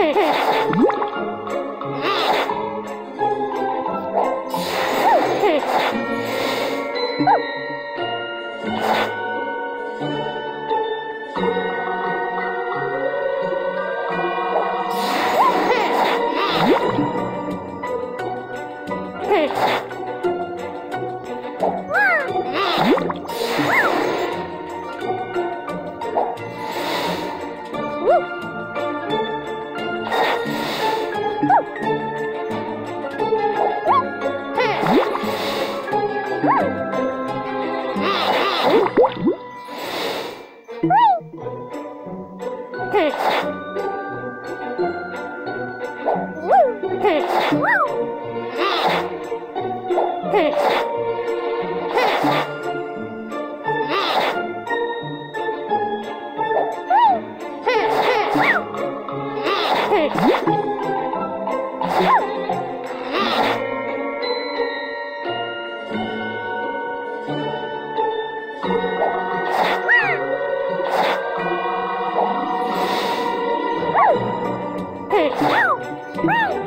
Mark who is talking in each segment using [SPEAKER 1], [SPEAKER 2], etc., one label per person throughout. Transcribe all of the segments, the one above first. [SPEAKER 1] Wow! Hey! Woo!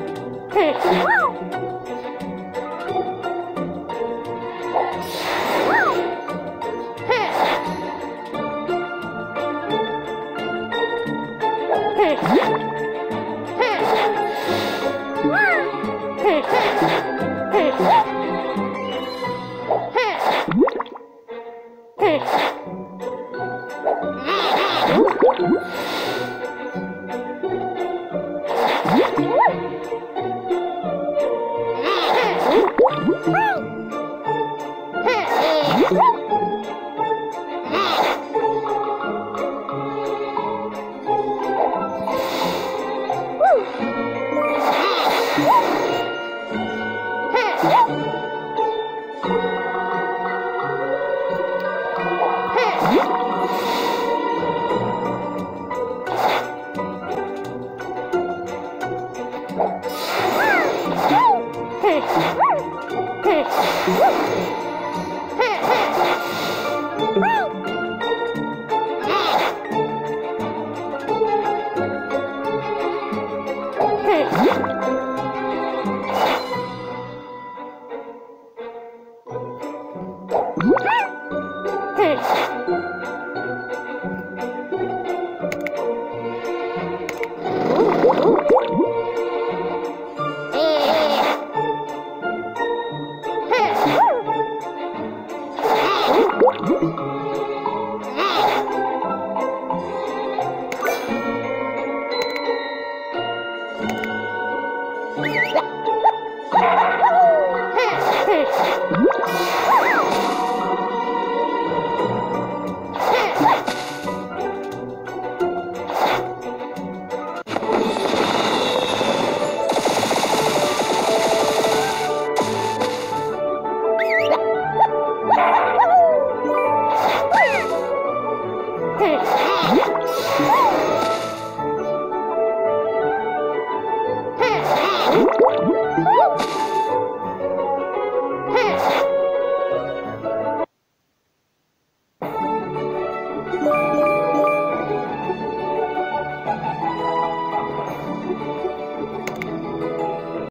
[SPEAKER 1] Yeah. Woo!